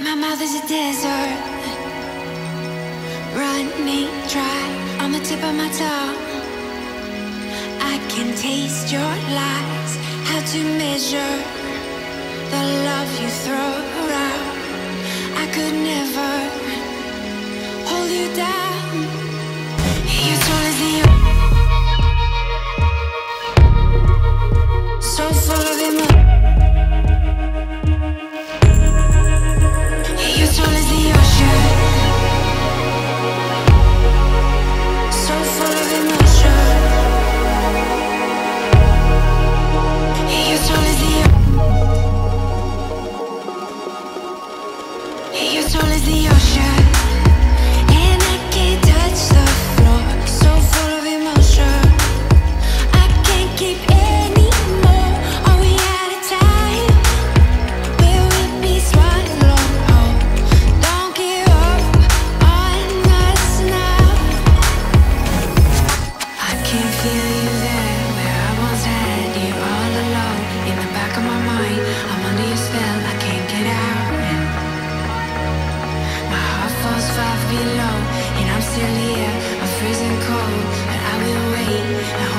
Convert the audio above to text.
My mouth is a desert, running dry on the tip of my tongue. I can taste your lies, how to measure still here, I'm freezing cold, but I will wait.